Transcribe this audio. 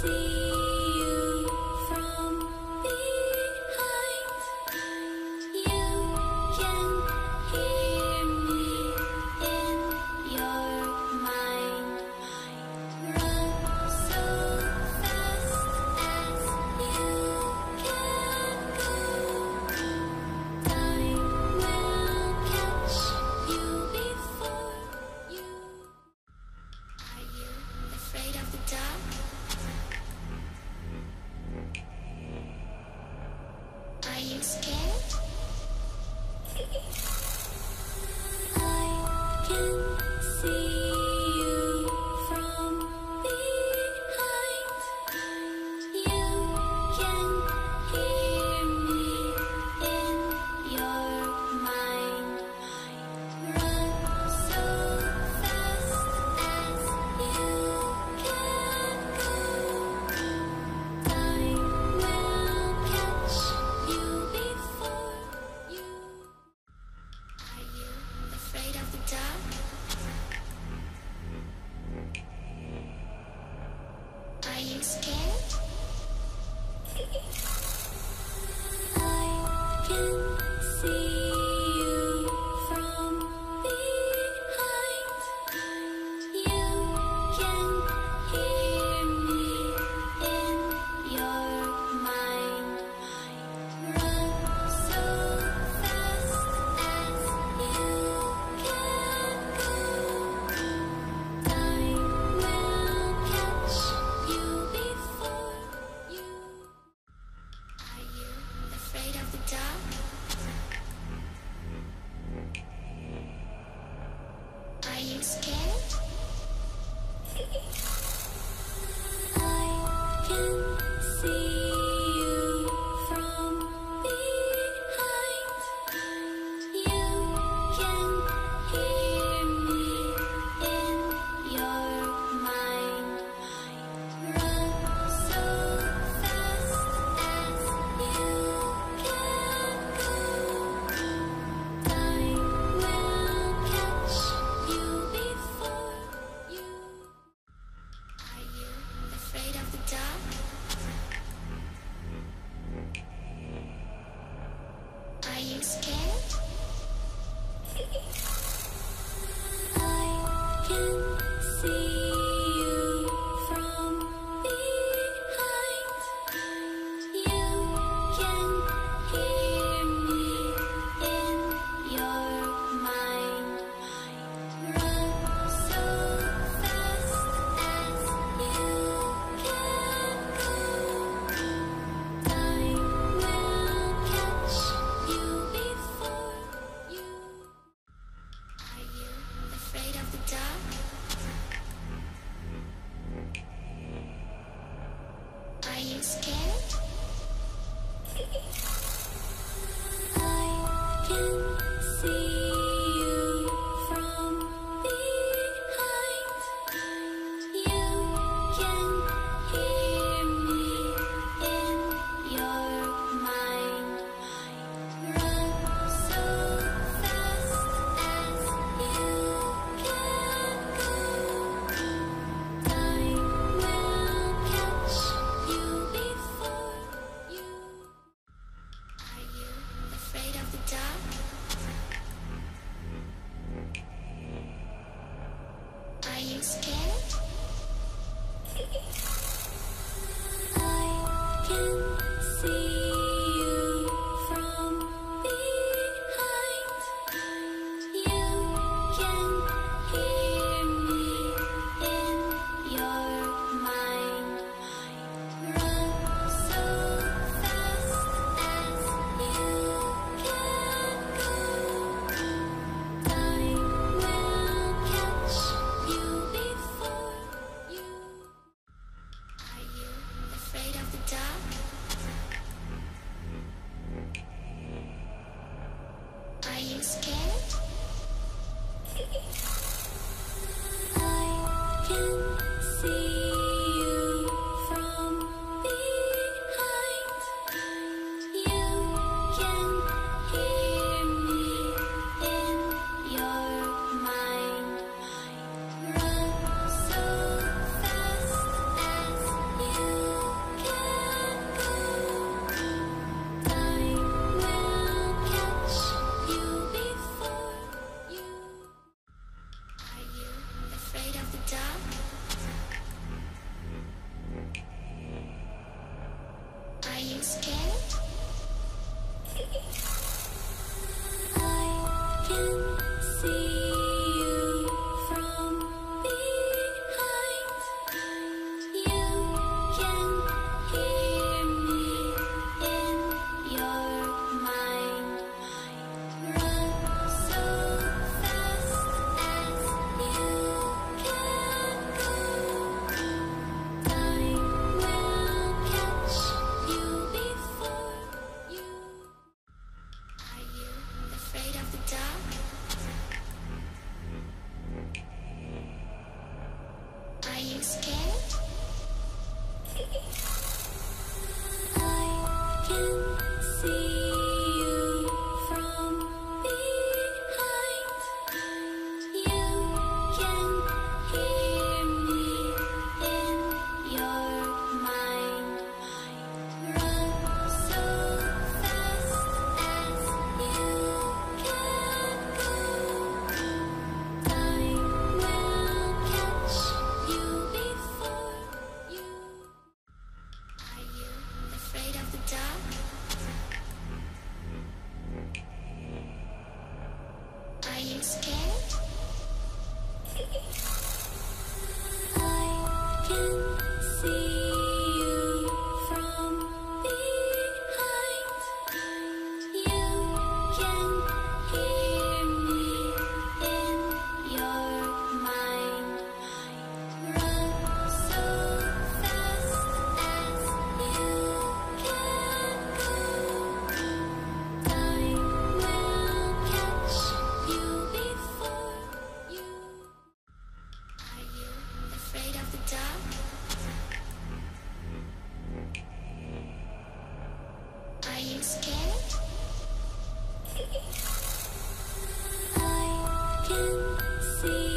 see. Are you scared? I can see. scared? I can see. I can see you scared? I can see dark? Are you scared? can see you scared? I can see